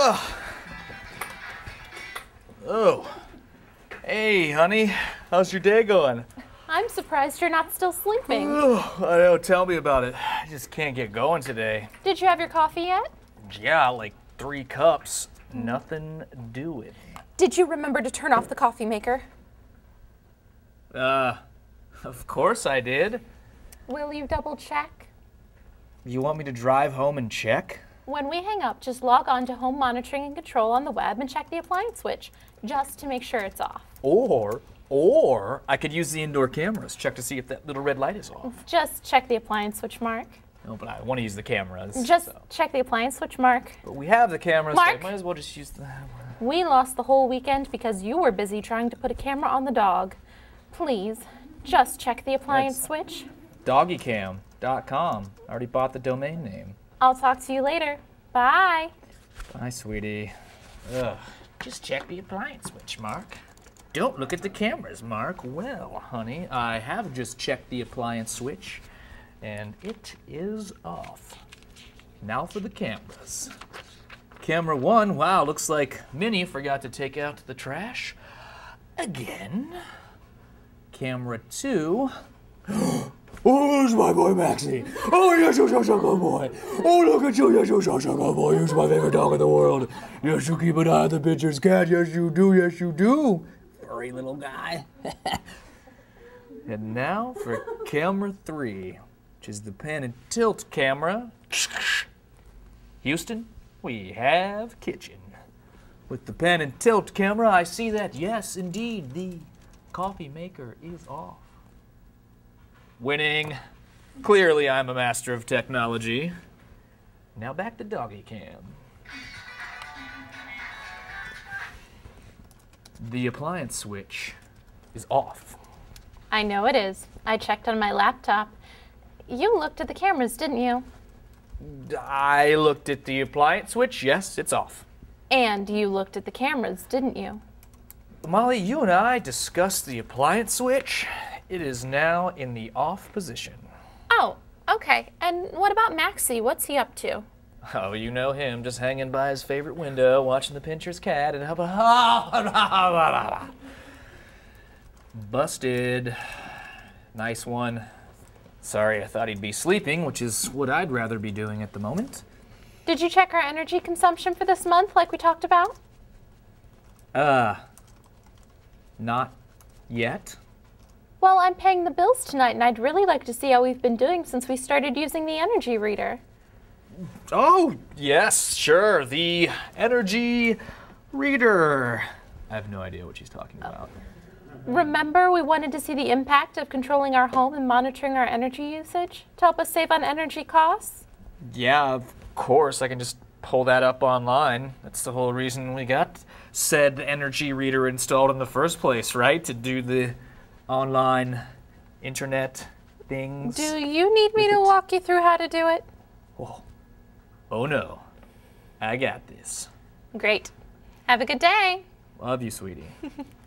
Ugh. Oh. Hey, honey. How's your day going? I'm surprised you're not still sleeping. Oh, I know. Tell me about it. I just can't get going today. Did you have your coffee yet? Yeah, like three cups. Nothing doing. Did you remember to turn off the coffee maker? Uh, of course I did. Will you double check? You want me to drive home and check? When we hang up, just log on to Home Monitoring and Control on the web and check the appliance switch, just to make sure it's off. Or, or I could use the indoor cameras, check to see if that little red light is off. Just check the appliance switch, Mark. No, but I want to use the cameras. Just so. check the appliance switch, Mark. But we have the cameras, so Mark? might as well just use the. We lost the whole weekend because you were busy trying to put a camera on the dog. Please, just check the appliance That's- switch. Doggycam.com. I already bought the domain name. I'll talk to you later. Bye. Bye, sweetie. Ugh. Just check the appliance switch, Mark. Don't look at the cameras, Mark. Well, honey, I have just checked the appliance switch, and it is off. Now for the cameras. Camera one, wow, looks like Minnie forgot to take out the trash again. Camera two. Oh, it's my boy Maxie. Oh, yes, yes, yes, good boy. Oh, look at you. Yes, yes, yes, good boy. You're my favorite dog in the world. Yes, you keep an eye on the Pincher's, cat. Yes, you do. Yes, you do. Furry little guy. and now for camera three, which is the pan and tilt camera. Houston, we have kitchen. With the pan and tilt camera, I see that, yes, indeed, the coffee maker is off. Winning. Clearly, I'm a master of technology. Now back to doggy cam. The appliance switch is off. I know it is. I checked on my laptop. You looked at the cameras, didn't you? I looked at the appliance switch. Yes, it's off. And you looked at the cameras, didn't you? Molly, you and I discussed the appliance switch. It is now in the off position. Oh, okay. And what about Maxie? What's he up to? Oh, you know him, just hanging by his favorite window, watching the Pincher's cat, and busted. Nice one. Sorry, I thought he'd be sleeping, which is what I'd rather be doing at the moment. Did you check our energy consumption for this month like we talked about? Uh, not yet. Well, I'm paying the bills tonight and I'd really like to see how we've been doing since we started using the energy reader. Oh, yes, sure. The energy reader. I have no idea what she's talking about. Remember, we wanted to see the impact of controlling our home and monitoring our energy usage to help us save on energy costs? Yeah, of course. I can just pull that up online. That's the whole reason we got said energy reader installed in the first place, right? To do the online internet things. Do you need me to walk you through how to do it? Oh. oh no. I got this. Great. Have a good day. Love you, sweetie.